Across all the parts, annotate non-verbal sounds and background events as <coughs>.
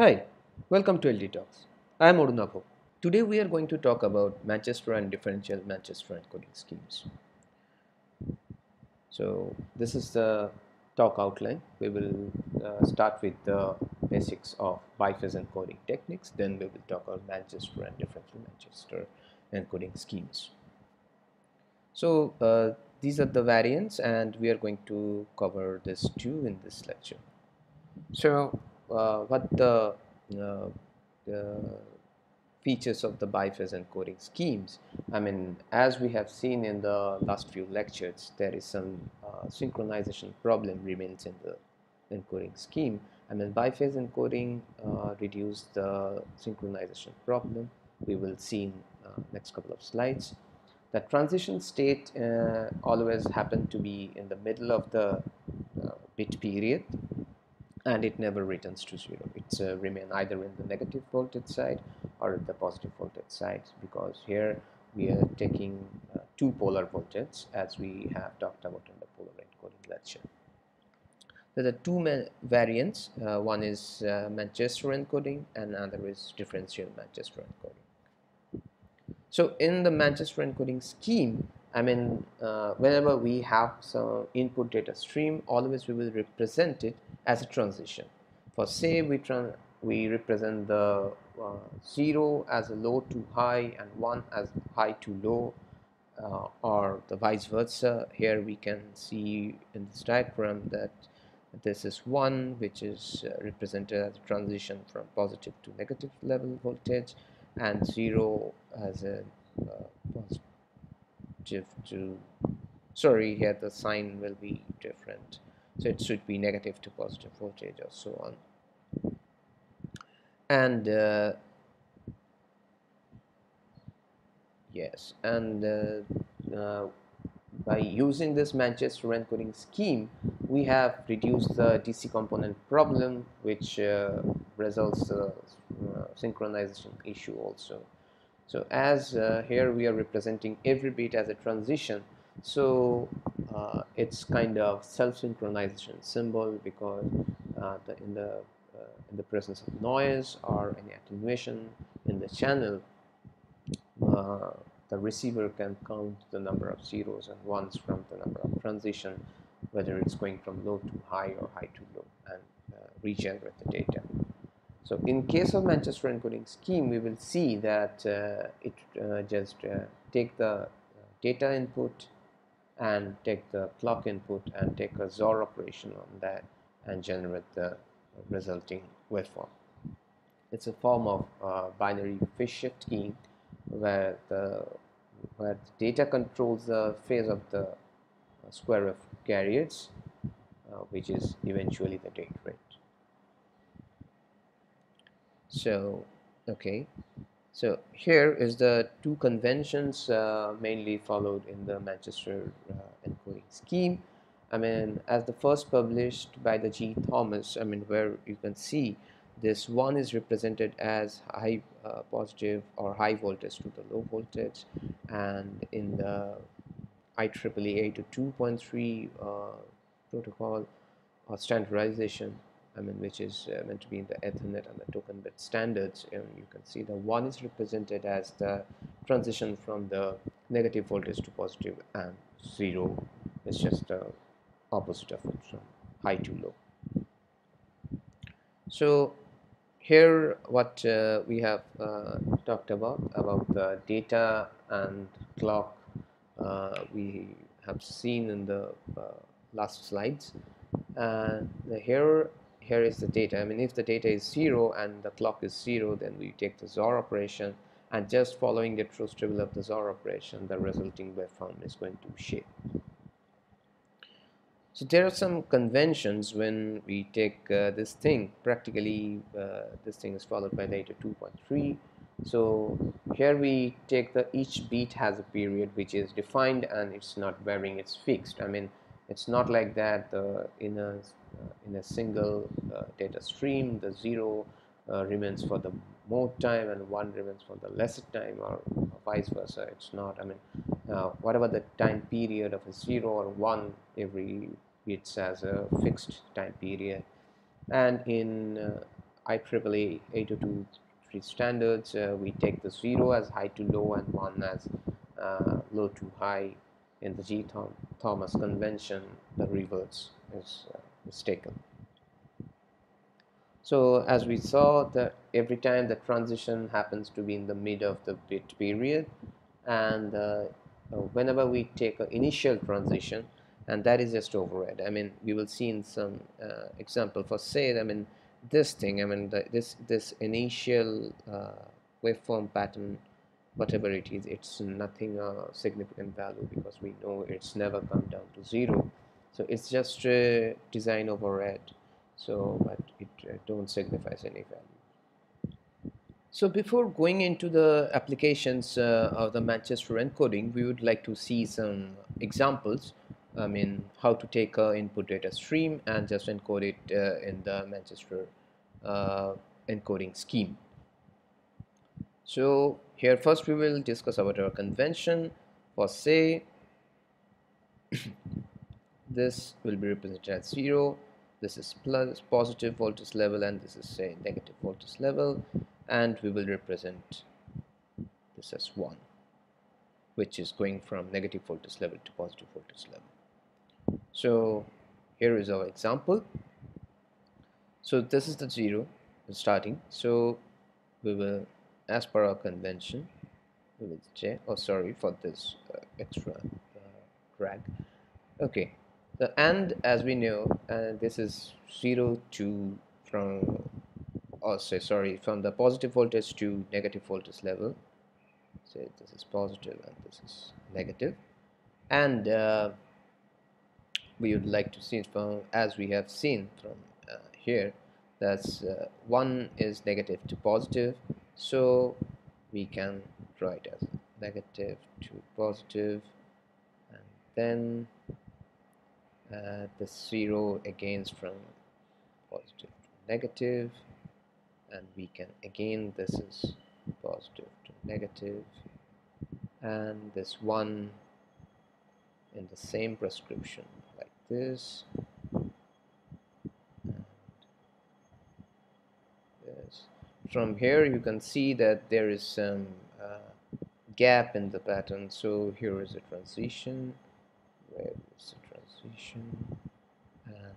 Hi, welcome to LD Talks. I am Arunabha. Today we are going to talk about Manchester and differential Manchester encoding schemes. So this is the talk outline. We will uh, start with the basics of biphase encoding techniques. Then we will talk about Manchester and differential Manchester encoding schemes. So uh, these are the variants and we are going to cover this two in this lecture. So what the, uh, the features of the biphase encoding schemes. I mean, as we have seen in the last few lectures, there is some uh, synchronization problem remains in the encoding scheme. I mean, biphase encoding uh, reduce the synchronization problem. We will see in uh, next couple of slides. The transition state uh, always happen to be in the middle of the uh, bit period and it never returns to zero. It's uh, remain either in the negative voltage side or the positive voltage side because here we are taking uh, two polar voltages as we have talked about in the polar encoding lecture. There are two variants. Uh, one is uh, Manchester encoding and another is differential Manchester encoding. So in the Manchester encoding scheme, I mean, uh, whenever we have some input data stream, always we will represent it as a transition. For say we we represent the uh, 0 as a low to high and 1 as high to low uh, or the vice versa. Here we can see in this diagram that this is 1 which is uh, represented as a transition from positive to negative level voltage and 0 as a uh, positive to sorry here the sign will be different so it should be negative to positive voltage or so on. And uh, yes and uh, uh, by using this Manchester encoding scheme we have reduced the DC component problem which uh, results uh, synchronization issue also. So as uh, here we are representing every bit as a transition. So uh, it's kind of self-synchronization symbol because uh, the, in the uh, in the presence of noise or any attenuation in the channel uh, the receiver can count the number of zeros and ones from the number of transition whether it's going from low to high or high to low and uh, regenerate the data. So in case of Manchester encoding scheme we will see that uh, it just take the data input and take the clock input and take a XOR operation on that and generate the resulting waveform. It's a form of uh, binary phase shift keying where the where the data controls the phase of the uh, square of carriers, uh, which is eventually the date rate. So, okay, so here is the two conventions uh, mainly followed in the Manchester uh, encoding scheme. I mean, as the first published by the G. Thomas, I mean, where you can see this one is represented as high uh, positive or high voltage to the low voltage, and in the IEEE 2.3 uh, protocol or standardization, I mean, which is uh, meant to be in the Ethernet and the token bit standards. And you can see the one is represented as the transition from the negative voltage to positive and zero is just the opposite of it from high to low. So here what uh, we have uh, talked about about the data and clock uh, we have seen in the uh, last slides and here here is the data. I mean, if the data is zero and the clock is zero, then we take the XOR operation and just following the truth table of the XOR operation, the resulting waveform is going to shape. So there are some conventions when we take uh, this thing. Practically, uh, this thing is followed by the 2.3. So here we take the each beat has a period which is defined and it's not varying, it's fixed. I mean, it's not like that uh, in a uh, in a single uh, data stream the zero uh, remains for the more time and one remains for the lesser time or vice versa it's not i mean whatever the time period of a zero or one every bit has a fixed time period and in IEEE 802.3 standards, uh, we take the 0 as high to low and 1 as uh, low to high. In the G. Thom Thomas convention, the reverse is, uh, is taken. So as we saw that every time the transition happens to be in the mid of the bit period and uh, whenever we take an initial transition and that is just overhead. I mean we will see in some uh, example for say I mean this thing I mean the, this this initial uh, waveform pattern whatever it is it's nothing a significant value because we know it's never come down to zero. So it's just a design overhead so but it uh, don't signifies any value. So before going into the applications uh, of the Manchester encoding we would like to see some examples. I mean how to take a input data stream and just encode it uh, in the Manchester uh, encoding scheme. So here first we will discuss about our convention for say <coughs> this will be represented as 0 this is plus positive voltage level and this is say negative voltage level. And we will represent this as 1 which is going from negative voltage level to positive voltage level. So here is our example. So this is the 0 starting. So we will as per our convention will J oh sorry for this uh, extra uh, drag. Okay. The and as we know uh, this is 0 to from oh say sorry from the positive voltage to negative voltage level. Say this is positive and this is negative. And uh, we would like to see from as we have seen from uh, here that's uh, one is negative to positive so we can write as negative to positive and then uh, the zero against from positive to negative and we can again this is positive to negative and this one in the same prescription like this and this from here you can see that there is some uh, gap in the pattern. So here is a transition where is a transition? And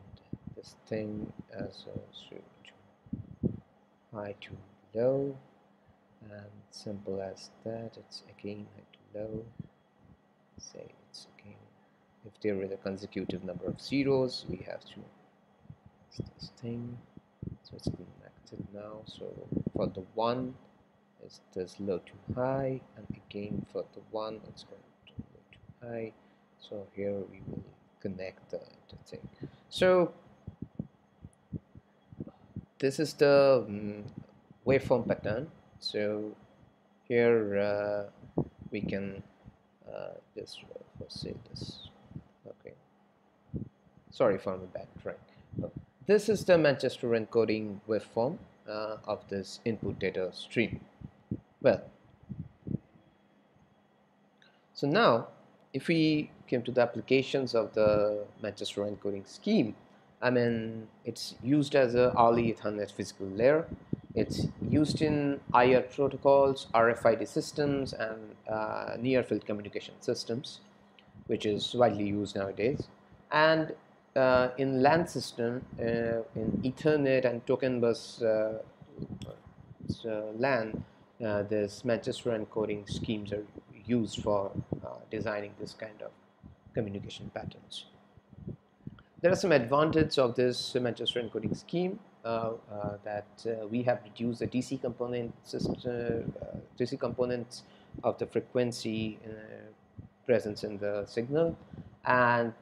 this thing as a to high to low and simple as that. It's again high to low say it's again if there is a consecutive number of zeros we have to this thing. So it's now. So for the one it's this low to high. And again for the one it's going to low to high. So here we will connect the, the thing. So this is the um, waveform pattern. So here uh, we can uh, just say this. Okay. Sorry for the bad track this is the Manchester encoding waveform uh, of this input data stream well so now if we came to the applications of the Manchester encoding scheme, I mean, it's used as a early Ethernet physical layer. It's used in IR protocols, RFID systems, and uh, near field communication systems, which is widely used nowadays. And uh, in LAN system, uh, in Ethernet and token bus uh, uh, LAN, uh, this Manchester encoding schemes are used for uh, designing this kind of communication patterns. There are some advantages of this Manchester encoding scheme that we have reduced the DC component system, DC components of the frequency presence in the signal and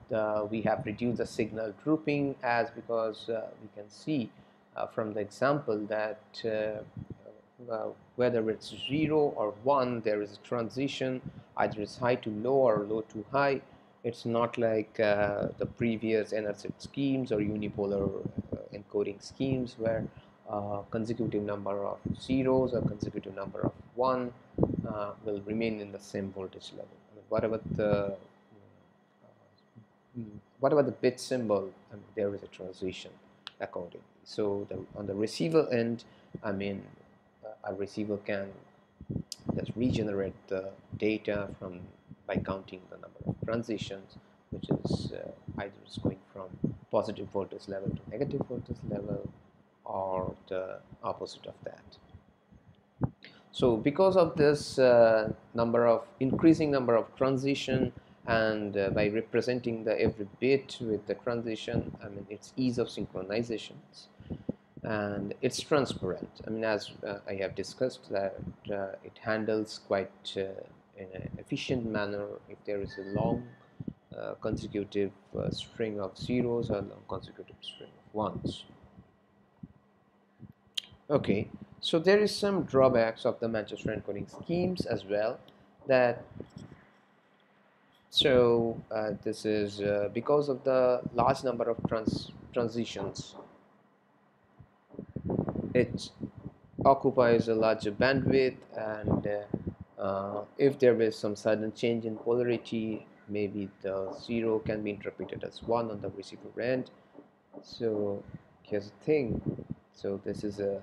we have reduced the signal drooping as because we can see from the example that uh, whether it's 0 or 1 there is a transition either it's high to low or low to high. It's not like uh, the previous NRZ schemes or unipolar uh, encoding schemes where uh, consecutive number of zeros or consecutive number of 1 uh, will remain in the same voltage level. Whatever the uh, whatever the bit symbol I mean, there is a transition accordingly. So the, on the receiver end, I mean, uh, a receiver can just regenerate the data from by counting the number of transitions, which is uh, either it's going from positive voltage level to negative voltage level or the opposite of that. So because of this uh, number of increasing number of transition and uh, by representing the every bit with the transition, I mean its ease of synchronizations and it's transparent. I mean as uh, I have discussed that uh, it handles quite uh, in an efficient manner if there is a long uh, consecutive string of zeros or long consecutive string of ones. Okay, so there is some drawbacks of the Manchester encoding schemes as well that so uh, this is uh, because of the large number of trans transitions it occupies a larger bandwidth and uh, uh, if there is some sudden change in polarity maybe the zero can be interpreted as one on the receiver end. So here's the thing. So this is a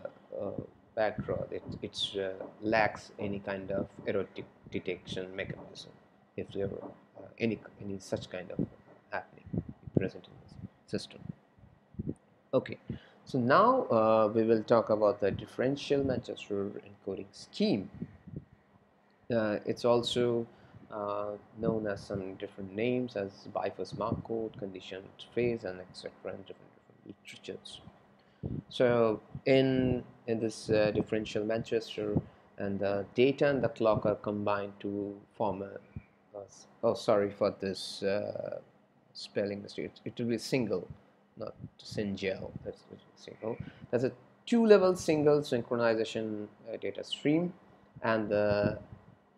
backdraw it it's, uh, lacks any kind of error de detection mechanism if uh, any any such kind of happening present in this system. Okay so now uh, we will talk about the differential Manchester encoding scheme. Uh, it's also uh, known as some different names as Biphase Mark code, conditioned phase and etc and different, different literatures. So in in this uh, differential Manchester and the data and the clock are combined to form a oh sorry for this uh, spelling mistake. It will be single not single that's single. That's a two level single synchronization uh, data stream and the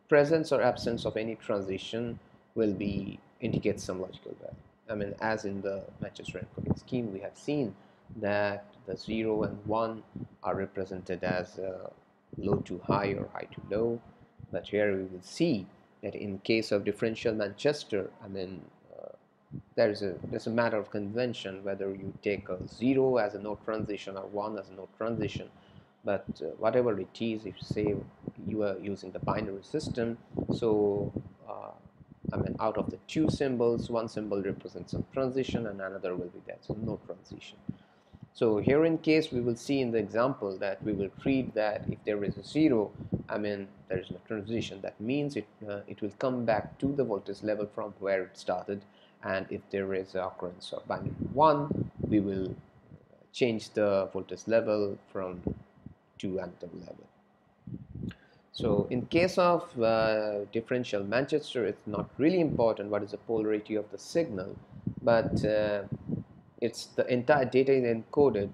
presence or absence of any transition will be indicate some logical value. I mean as in the Manchester encoding scheme we have seen that the 0 and 1 are represented as uh, low to high or high to low. But here we will see that in case of differential Manchester I mean uh, there is a there's a matter of convention whether you take a 0 as a node transition or 1 as a node transition. But uh, whatever it is if say you are using the binary system so uh, I mean out of the two symbols one symbol represents some transition and another will be that so no transition. So here in case we will see in the example that we will treat that if there is a zero, I mean there is a transition that means it, uh, it will come back to the voltage level from where it started and if there is an occurrence of binary 1 we will change the voltage level from to another level. So in case of uh, differential Manchester, it's not really important what is the polarity of the signal, but uh, it's the entire data is encoded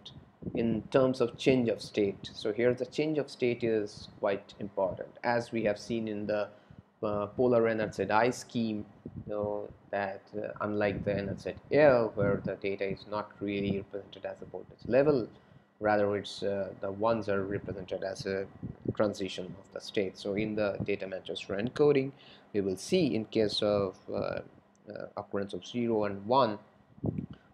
in terms of change of state. So here the change of state is quite important. As we have seen in the uh, polar NRZ scheme you know that uh, unlike the NRZ where the data is not really represented as a voltage level rather it's uh, the ones are represented as a transition of the state. So in the data Manchester encoding we will see in case of uh, uh, occurrence of 0 and 1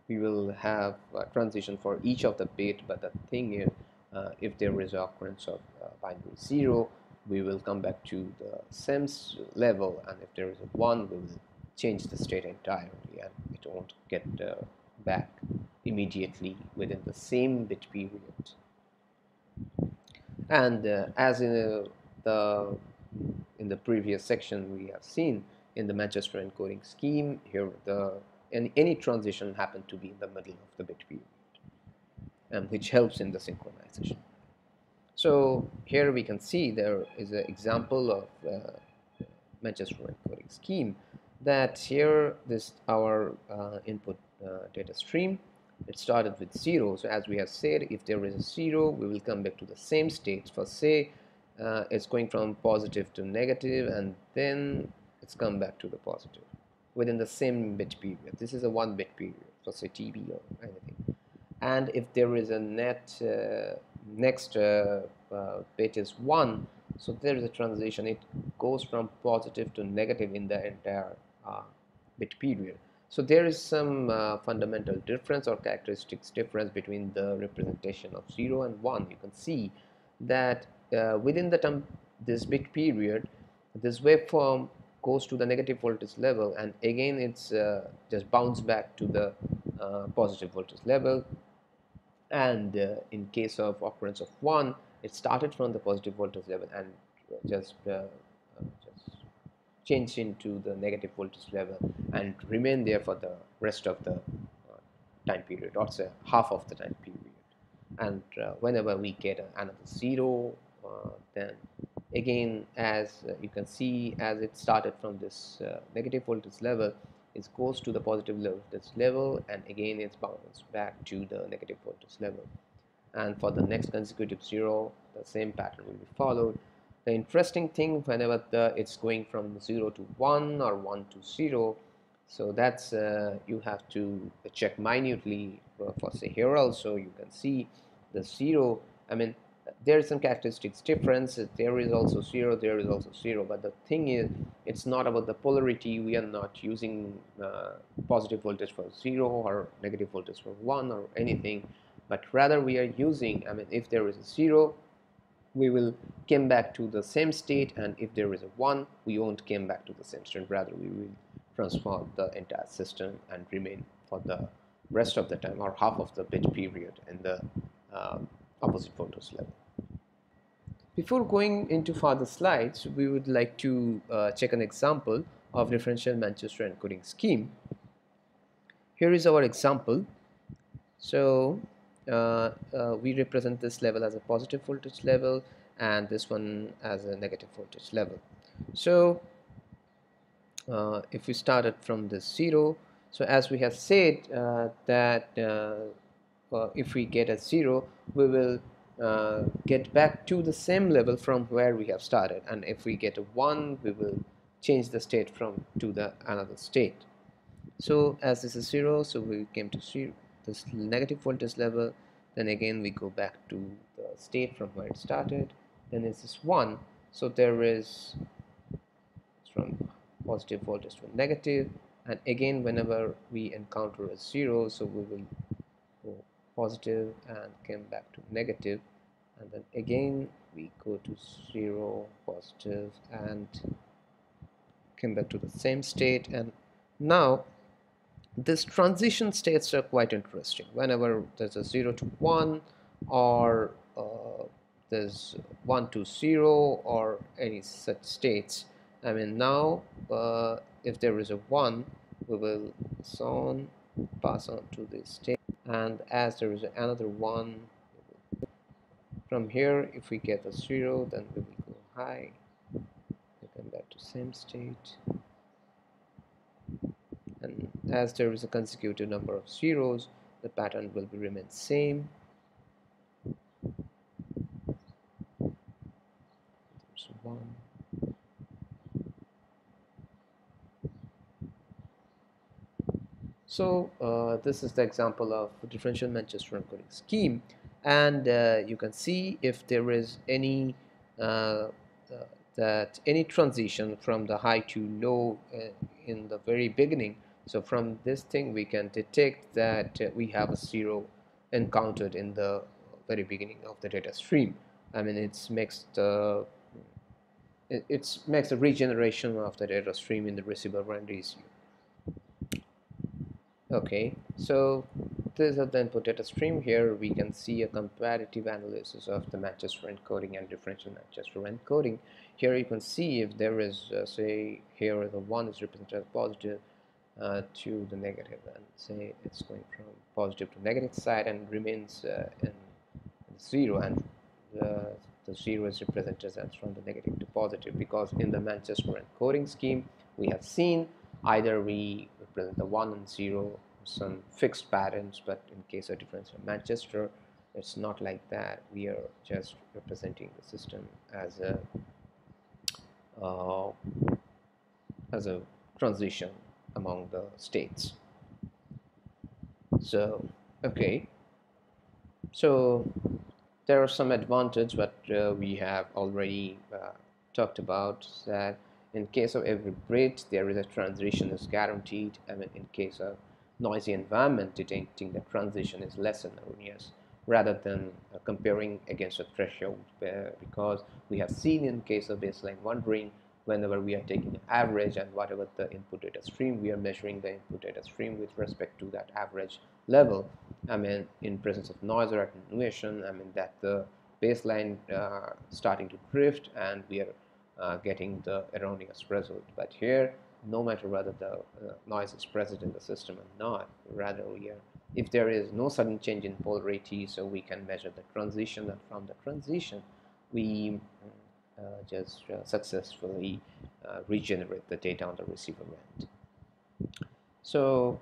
we will have a transition for each of the bit but the thing is uh, if there is occurrence of uh, binary 0 we will come back to the SEMS level and if there is a 1 we will change the state entirely and it won't get uh, back immediately within the same bit period. And uh, as in uh, the in the previous section we have seen in the Manchester encoding scheme here the and any transition happen to be in the middle of the bit period and which helps in the synchronization. So here we can see there is an example of uh, Manchester encoding scheme that here this our uh, input uh, data stream it started with zero. So as we have said if there is a zero we will come back to the same state. For say uh, it's going from positive to negative and then it's come back to the positive within the same bit period. This is a one bit period for say TB or anything. And if there is a net uh, next uh, uh, bit is 1, so there is a transition. It goes from positive to negative in the entire uh, bit period. So there is some uh, fundamental difference or characteristics difference between the representation of 0 and 1. You can see that uh, within the term this bit period, this waveform goes to the negative voltage level and again it's uh, just bounce back to the uh, positive voltage level. And uh, in case of occurrence of 1 it started from the positive voltage level and just uh, just changed into the negative voltage level and remain there for the rest of the uh, time period or say half of the time period. And uh, whenever we get another zero then again as uh, you can see as it started from this uh, negative voltage level it goes to the positive voltage level and again it's bounced back to the negative voltage level. And for the next consecutive zero the same pattern will be followed. The interesting thing whenever the it's going from 0 to 1 or 1 to 0 so that's uh, you have to check minutely for, for say here also you can see the 0 I mean there is some characteristics difference. There is also zero there is also zero. But the thing is it's not about the polarity. We are not using uh, positive voltage for zero or negative voltage for one or anything. But rather we are using I mean if there is a zero we will come back to the same state. And if there is a one we won't come back to the same state. Rather we will transform the entire system and remain for the rest of the time or half of the bit period in the um, opposite voltage level. Before going into further slides, we would like to uh, check an example of differential Manchester encoding scheme. Here is our example. So uh, uh, we represent this level as a positive voltage level and this one as a negative voltage level. So uh, if we started from this zero, so as we have said uh, that uh, if we get a 0 we will uh, get back to the same level from where we have started. And if we get a 1 we will change the state from to the another state. So as this is 0 so we came to zero, this negative voltage level. Then again we go back to the state from where it started. Then this is 1 so there is from positive voltage to negative. And again whenever we encounter a 0 so we will positive and came back to negative. And then again we go to zero positive and came back to the same state. And now this transition states are quite interesting. Whenever there's a 0 to 1 or uh, there's 1 to 0 or any such states I mean now uh, if there is a 1 we will so on pass on to this state and as there is another one from here if we get a zero then we will go high. We come back to same state. And as there is a consecutive number of zeros the pattern will be remain same. There's one So uh, this is the example of differential Manchester encoding scheme. And uh, you can see if there is any uh, uh that any transition from the high to low uh, in the very beginning. So from this thing we can detect that uh, we have a zero encountered in the very beginning of the data stream. I mean it's makes the it, it's makes a regeneration of the data stream in the receiver receiver okay so this is the input data stream. Here we can see a comparative analysis of the Manchester encoding and differential Manchester encoding. Here you can see if there is uh, say here the one is represented as positive uh, to the negative and say it's going from positive to negative side and remains uh, in zero and the, the zero is represented as from the negative to positive because in the Manchester encoding scheme we have seen either we represent the 1 and 0 some fixed patterns but in case of differential Manchester it's not like that. We are just representing the system as a uh, as a transition among the states. So okay. So there are some advantages but uh, we have already uh, talked about that in case of every bridge there is a transition is guaranteed. I mean in case of noisy environment detecting the transition is less than erroneous rather than uh, comparing against a threshold uh, because we have seen in case of baseline wandering whenever we are taking average and whatever the input data stream we are measuring the input data stream with respect to that average level. I mean in presence of noise or attenuation I mean that the baseline uh, starting to drift and we are uh, getting the erroneous result. But here no matter whether the uh, noise is present in the system or not rather we are if there is no sudden change in polarity so we can measure the transition. And from the transition we uh, just uh, successfully uh, regenerate the data on the receiver end. So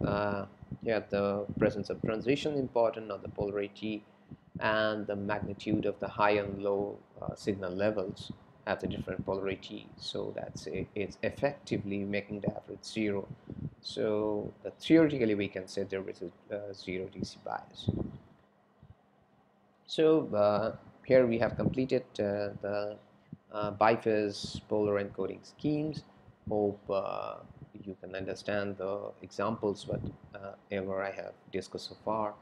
yeah the presence of transition important on the polarity and the magnitude of the high and low signal levels at the different polarity so that's it, it's effectively making the average zero. So theoretically we can say there is a uh, zero DC bias. So uh, here we have completed uh, the uh, biphase polar encoding schemes. Hope uh, you can understand the examples whatever uh, I have discussed so far.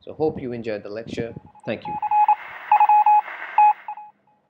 So hope you enjoyed the lecture. Thank you